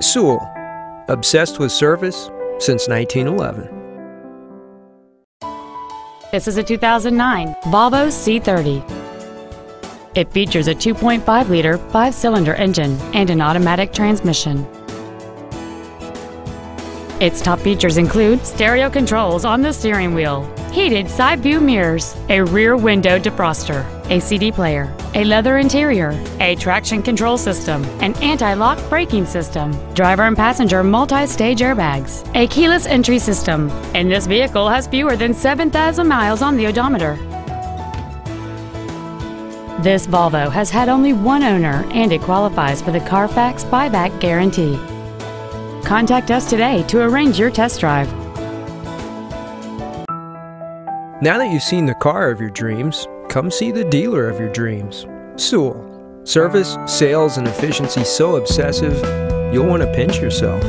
Sewell, obsessed with service since 1911. This is a 2009 Volvo C30. It features a 2.5 liter five cylinder engine and an automatic transmission. Its top features include stereo controls on the steering wheel, heated side view mirrors, a rear window defroster, a CD player, a leather interior, a traction control system, an anti-lock braking system, driver and passenger multi-stage airbags, a keyless entry system, and this vehicle has fewer than 7,000 miles on the odometer. This Volvo has had only one owner and it qualifies for the Carfax buyback guarantee. Contact us today to arrange your test drive. Now that you've seen the car of your dreams, come see the dealer of your dreams. Sewell. Service, sales, and efficiency so obsessive, you'll want to pinch yourself.